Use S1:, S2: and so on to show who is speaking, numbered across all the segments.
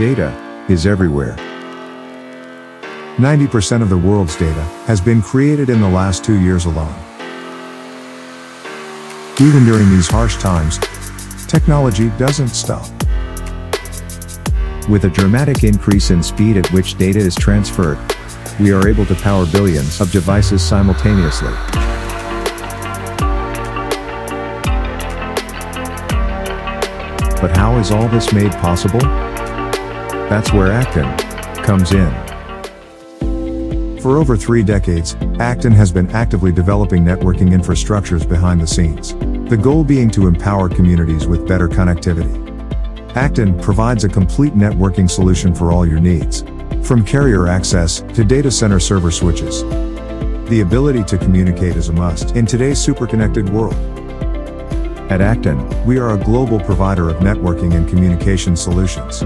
S1: Data is everywhere. 90% of the world's data has been created in the last two years alone. Even during these harsh times, technology doesn't stop. With a dramatic increase in speed at which data is transferred, we are able to power billions of devices simultaneously. But how is all this made possible? That's where Accton comes in. For over three decades, Accton has been actively developing networking infrastructures behind the scenes. The goal being to empower communities with better connectivity. Accton provides a complete networking solution for all your needs. From carrier access to data center server switches. The ability to communicate is a must in today's superconnected world. At Accton, we are a global provider of networking and communication solutions.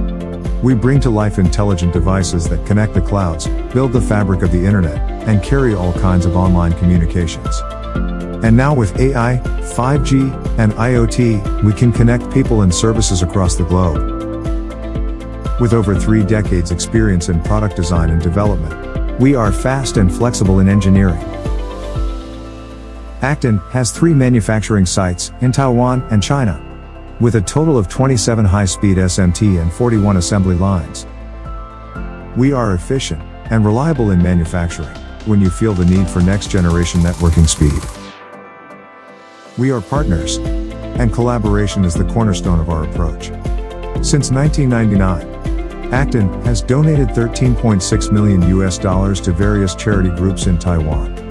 S1: We bring to life intelligent devices that connect the clouds, build the fabric of the internet, and carry all kinds of online communications. And now with AI, 5G, and IoT, we can connect people and services across the globe. With over three decades experience in product design and development, we are fast and flexible in engineering. Accton has three manufacturing sites in Taiwan and China, with a total of 27 high-speed SMT and 41 assembly lines. We are efficient and reliable in manufacturing when you feel the need for next-generation networking speed. We are partners, and collaboration is the cornerstone of our approach. Since 1999, Accton has donated 13.6 million US dollars to various charity groups in Taiwan.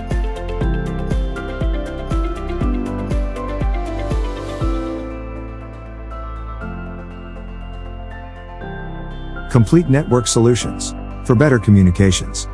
S1: Complete network solutions for better communications.